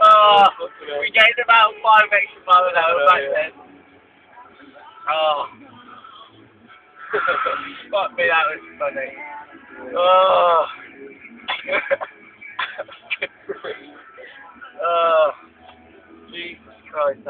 Oh, we gained about five extra then. Oh. Fuck me, that was funny. Oh. Christ.